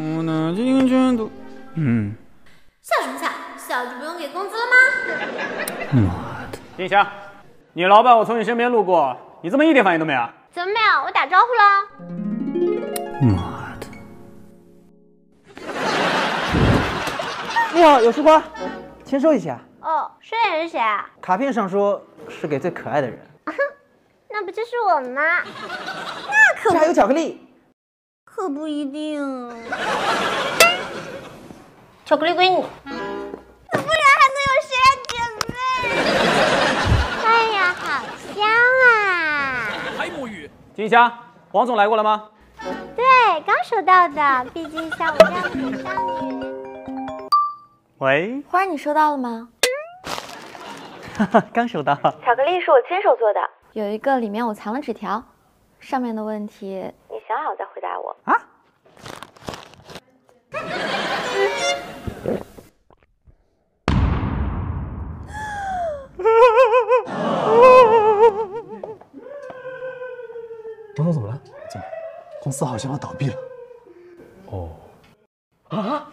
我的青春都……嗯，笑什么笑？笑就不用给工资了吗？妈的！丁香，你老板我从你身边路过，你怎么一点反应都没有？怎么没有？我打招呼了。妈的！你好，有束花，签收一下。哦，收件人是谁啊？卡片上说是给最可爱的人。那不就是我吗？那可这还有巧克力。可不一定。巧克力归你。不然还能有谁啊，姐妹？哎呀，好香啊！金香，王总来过了吗？对，刚收到的。毕竟像我这样的美少女。喂，花儿，你收到了吗？哈哈，刚收到。巧克力是我亲手做的，有一个里面我藏了纸条，上面的问题你想好再回答我。啊？张总怎么了？怎么？公司好像要倒闭了。哦，啊？